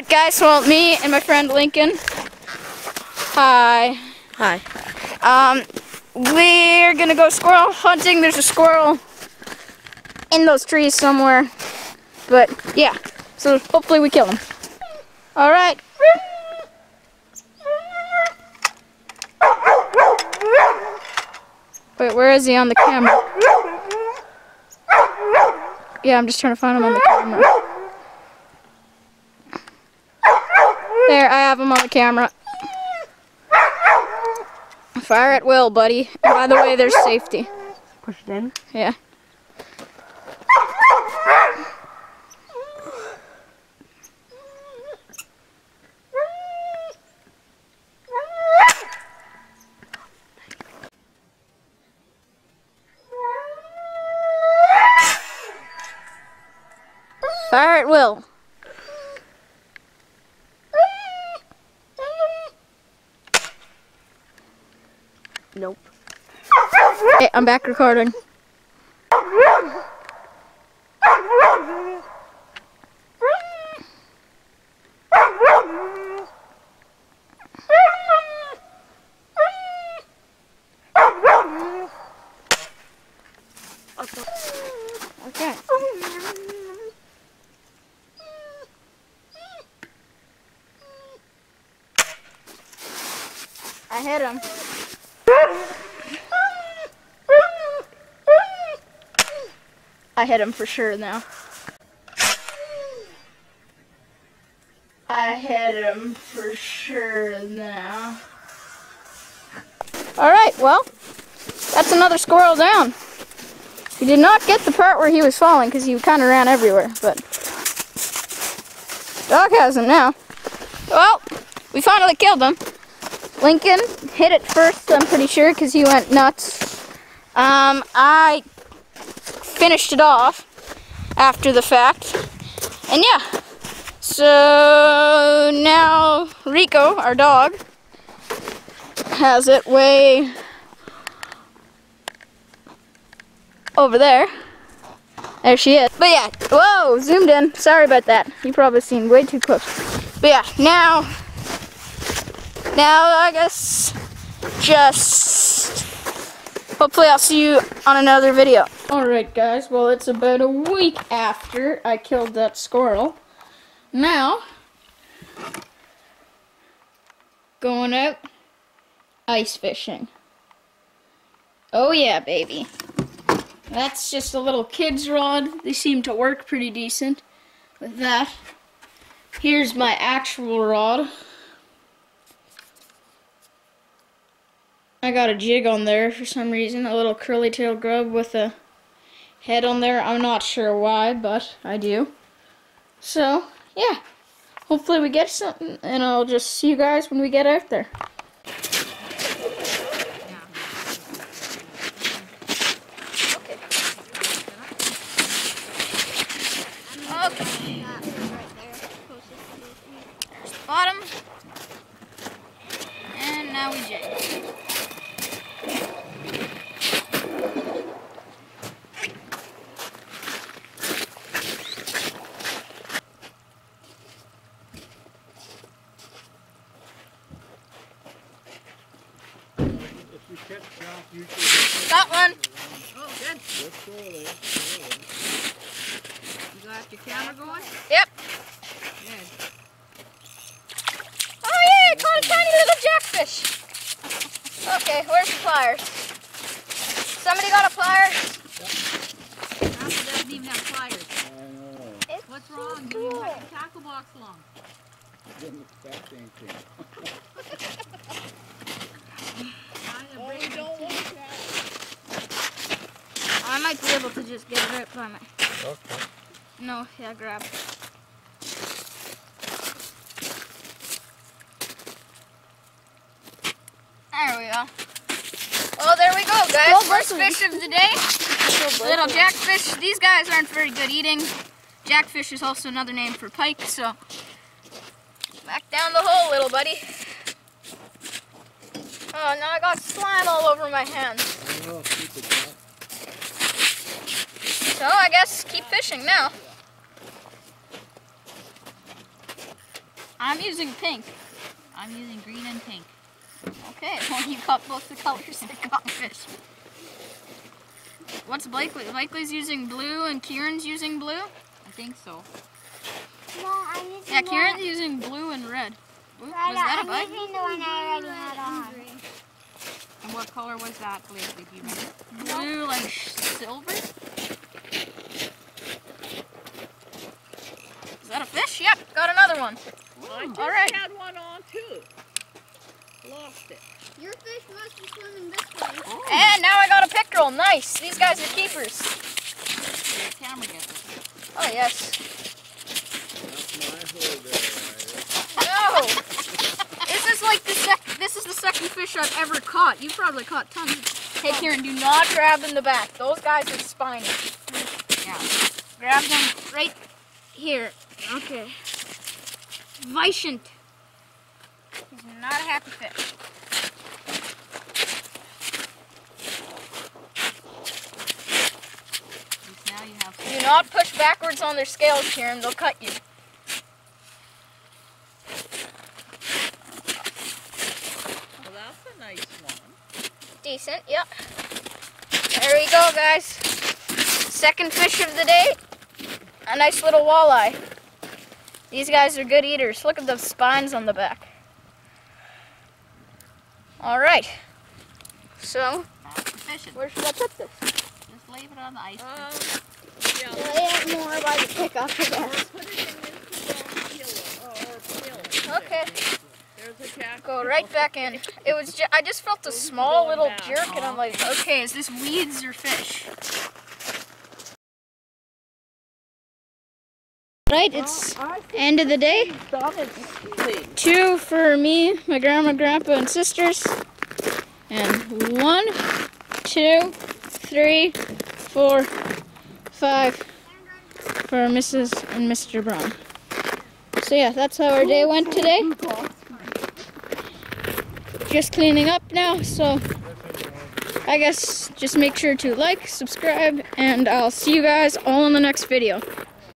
Alright guys, well me and my friend Lincoln. Hi. Hi. Um we're gonna go squirrel hunting. There's a squirrel in those trees somewhere. But yeah. So hopefully we kill him. Alright. Wait, where is he on the camera? Yeah, I'm just trying to find him on the camera. There, I have him on the camera. Fire at will, buddy. And by the way, there's safety. Push it in. Yeah. Fire at will. Nope. Hey, I'm back recording. Okay. I hit him. I hit him for sure now. I hit him for sure now. Alright, well, that's another squirrel down. He did not get the part where he was falling because he kind of ran everywhere, but dog has him now. Well, we finally killed him. Lincoln hit it first, I'm pretty sure, because he went nuts. Um, I finished it off after the fact. And yeah, so now Rico, our dog, has it way over there. There she is. But yeah, whoa, zoomed in. Sorry about that. You probably seen way too close. But yeah, now, now I guess just hopefully I'll see you on another video. Alright guys, well it's about a week after I killed that squirrel. Now, going out ice fishing. Oh yeah, baby. That's just a little kid's rod. They seem to work pretty decent with that. Here's my actual rod. I got a jig on there for some reason, a little curly tail grub with a head on there. I'm not sure why, but I do. So, yeah. Hopefully we get something, and I'll just see you guys when we get out there. Okay. Bottom. And now we jig. Got one. Oh, good. You got your camera going? Yep. Good. Oh yeah, I caught a tiny little jackfish. Okay, where's the pliers? Somebody got a pliers? Apple doesn't even have pliers. What's wrong? You didn't take the tackle box along. Kinda bring it to- Oh, I might be able to just get it right by my. Okay. No, yeah, grab. There we go. Oh, there we go, guys. Well, First fish of the day. Little jackfish. These guys aren't very good eating. Jackfish is also another name for pike, so back down the hole, little buddy. Oh, now I got slime all over my hands. So I guess keep fishing now. I'm using pink. I'm using green and pink. Okay, well you got both the colors of codfish. What's Blakely? Blakely's using blue and Kieran's using blue? I think so. No, I'm using Yeah, the Kieran's using blue and red. Ooh, was Right, that a I'm bug? using the one I already had on. And what color was that, Blakely? Did you remember? Blue like silver? Is that a fish? Yep, got another one. I just all right. had one on too. Lost it. Your fish must be swimming this way. Oh. And now I got a pickerel. Nice. These guys are keepers. The camera gets it. Oh yes. That's my hole there, No. this is like the sec. Is fish I've ever caught. You've probably caught tons. Hey Kieran, do not grab in the back. Those guys are spiny. Yeah. Grab them right here. Okay. Vicient. He's not a happy fish. Now you have Do not push backwards on their scales, Kieran. They'll cut you. Well, that's a nice one. Decent, yep. There we go, guys. Second fish of the day. A nice little walleye. These guys are good eaters. Look at the spines on the back. All right. So, That's the fishing. where should I put this? Just leave it on the ice. Um, yeah, Lay it more by the pickup, I guess. put it in this little pillow, or pill. Okay. There's a jack. Go right back in. It was. Ju- I just felt a small little jerk, and I'm like, okay, is this weeds or fish? Right, it's end of the day. Two for me, my grandma, grandpa, and sisters. And one, two, three, four, five for Mrs. and Mr. Brown. So yeah, that's how our day went today. Just cleaning up now, so I guess just make sure to like, subscribe, and I'll see you guys all in the next video.